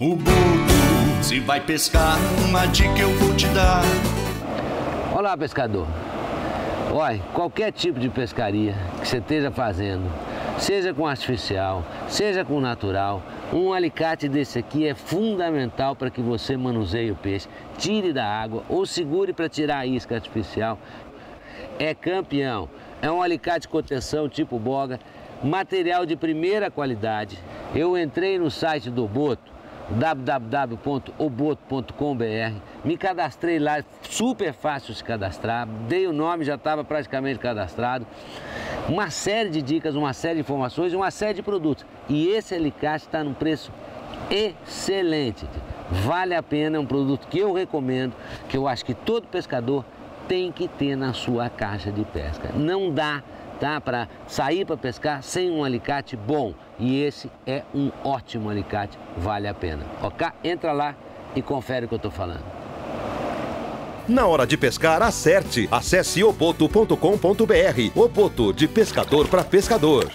O Boto, se vai pescar, uma dica eu vou te dar. Olá, pescador. Olha, qualquer tipo de pescaria que você esteja fazendo, seja com artificial, seja com natural, um alicate desse aqui é fundamental para que você manuseie o peixe, tire da água ou segure para tirar a isca artificial. É campeão. É um alicate de contenção tipo boga, material de primeira qualidade. Eu entrei no site do Boto, www.oboto.com.br, me cadastrei lá, super fácil se cadastrar, dei o nome, já estava praticamente cadastrado. Uma série de dicas, uma série de informações e uma série de produtos. E esse alicate está num preço excelente. Vale a pena, é um produto que eu recomendo, que eu acho que todo pescador tem que ter na sua caixa de pesca. Não dá tá, para sair para pescar sem um alicate bom. E esse é um ótimo alicate, vale a pena. Ok? Entra lá e confere o que eu estou falando. Na hora de pescar, acerte. Acesse opoto.com.br. Opoto, de pescador para pescador.